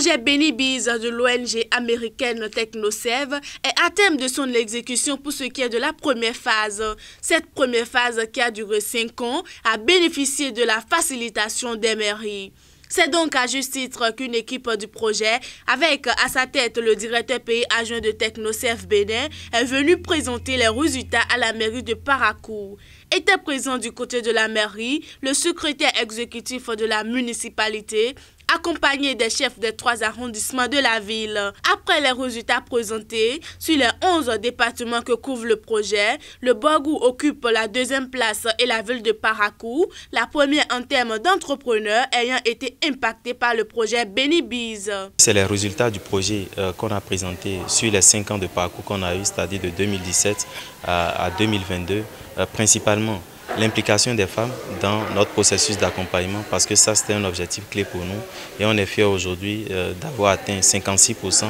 projet Benny Bees de l'ONG américaine TechnoServe est à thème de son exécution pour ce qui est de la première phase. Cette première phase qui a duré 5 ans a bénéficié de la facilitation des mairies. C'est donc à juste titre qu'une équipe du projet, avec à sa tête le directeur pays adjoint de TechnoServe Bénin, est venue présenter les résultats à la mairie de Paracourt. Était présent du côté de la mairie le secrétaire exécutif de la municipalité, accompagné des chefs des trois arrondissements de la ville. Après les résultats présentés, sur les 11 départements que couvre le projet, le Borgou occupe la deuxième place et la ville de Parakou, la première en termes d'entrepreneurs ayant été impactés par le projet Benibiz. C'est les résultats du projet euh, qu'on a présenté sur les 5 ans de parcours qu'on a eu, c'est-à-dire de 2017 à 2022, euh, principalement l'implication des femmes dans notre processus d'accompagnement parce que ça c'était un objectif clé pour nous et on est fiers aujourd'hui euh, d'avoir atteint 56%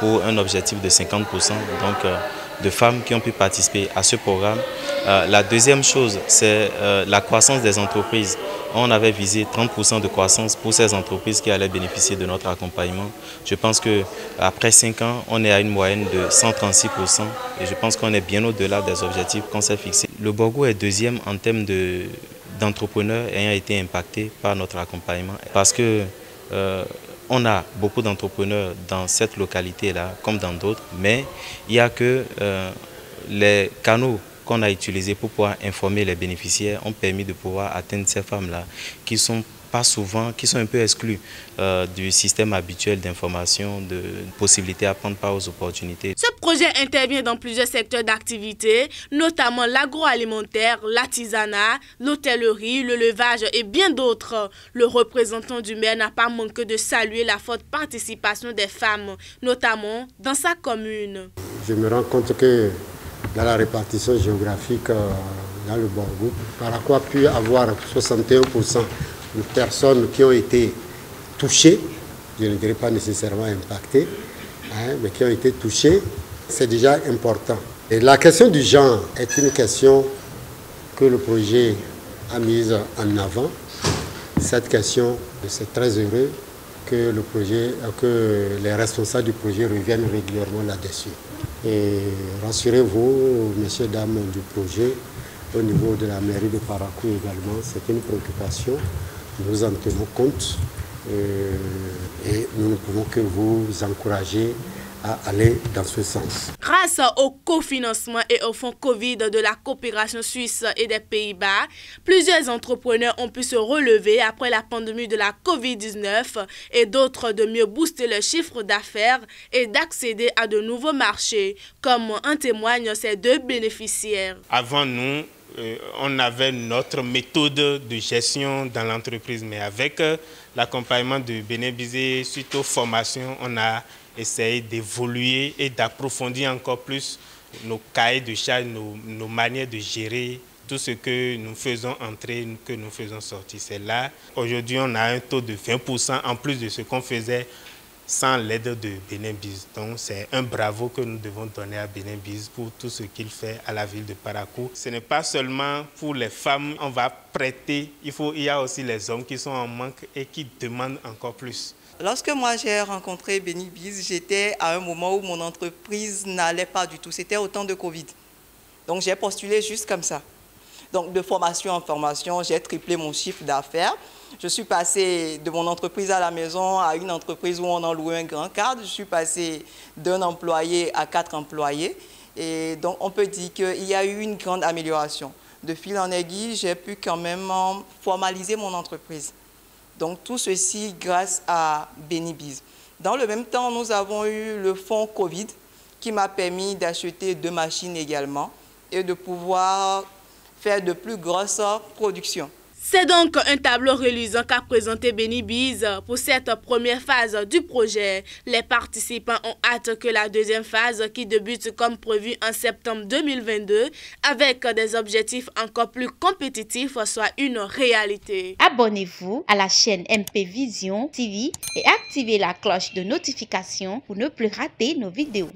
pour un objectif de 50% donc euh, de femmes qui ont pu participer à ce programme. Euh, la deuxième chose c'est la croissance des entreprises on avait visé 30% de croissance pour ces entreprises qui allaient bénéficier de notre accompagnement. Je pense qu'après 5 ans, on est à une moyenne de 136% et je pense qu'on est bien au-delà des objectifs qu'on s'est fixés. Le Borgo est deuxième en termes d'entrepreneurs ayant été impactés par notre accompagnement parce que euh, on a beaucoup d'entrepreneurs dans cette localité-là, comme dans d'autres, mais il n'y a que euh, les canaux qu'on a utilisés pour pouvoir informer les bénéficiaires ont permis de pouvoir atteindre ces femmes-là qui sont pas souvent, qui sont un peu exclues euh, du système habituel d'information, de possibilités à prendre part aux opportunités. Ce projet intervient dans plusieurs secteurs d'activité, notamment l'agroalimentaire, l'artisanat, l'hôtellerie, le levage et bien d'autres. Le représentant du maire n'a pas manqué de saluer la forte participation des femmes, notamment dans sa commune. Je me rends compte que dans la répartition géographique euh, dans le Borgo. Paraco a pu avoir 61% de personnes qui ont été touchées, je ne dirais pas nécessairement impactées, hein, mais qui ont été touchées, c'est déjà important. Et la question du genre est une question que le projet a mise en avant. Cette question, c'est très heureux que, le projet, que les responsables du projet reviennent régulièrement là-dessus. Et rassurez-vous, messieurs, dames du projet, au niveau de la mairie de Paracou également, c'est une préoccupation. Nous en tenons compte euh, et nous ne pouvons que vous encourager à aller dans ce sens. Grâce au cofinancement et au fonds Covid de la coopération suisse et des Pays-Bas, plusieurs entrepreneurs ont pu se relever après la pandémie de la Covid-19 et d'autres de mieux booster leur chiffre d'affaires et d'accéder à de nouveaux marchés, comme en témoignent ces deux bénéficiaires. Avant nous, euh, on avait notre méthode de gestion dans l'entreprise, mais avec euh, l'accompagnement de Bénébizé suite aux formations, on a essayer d'évoluer et d'approfondir encore plus nos cahiers de charges, nos, manières de gérer tout ce que nous faisons entrer, que nous faisons sortir. C'est là, aujourd'hui, on a un taux de 20% en plus de ce qu'on faisait sans l'aide de Bénin-Biz. Donc c'est un bravo que nous devons donner à Bénin-Biz pour tout ce qu'il fait à la ville de Parakou. Ce n'est pas seulement pour les femmes, on va prêter, il, il y a aussi les hommes qui sont en manque et qui demandent encore plus. Lorsque moi j'ai rencontré Benny Biz, j'étais à un moment où mon entreprise n'allait pas du tout. C'était au temps de Covid. Donc j'ai postulé juste comme ça. Donc de formation en formation, j'ai triplé mon chiffre d'affaires. Je suis passé de mon entreprise à la maison à une entreprise où on en louait un grand cadre. Je suis passé d'un employé à quatre employés. Et donc on peut dire qu'il y a eu une grande amélioration. De fil en aiguille, j'ai pu quand même formaliser mon entreprise. Donc tout ceci grâce à Benibiz. Dans le même temps, nous avons eu le fonds Covid qui m'a permis d'acheter deux machines également et de pouvoir faire de plus grosses productions. C'est donc un tableau reluisant qu'a présenté Benny Biz pour cette première phase du projet. Les participants ont hâte que la deuxième phase, qui débute comme prévu en septembre 2022, avec des objectifs encore plus compétitifs, soit une réalité. Abonnez-vous à la chaîne MP Vision TV et activez la cloche de notification pour ne plus rater nos vidéos.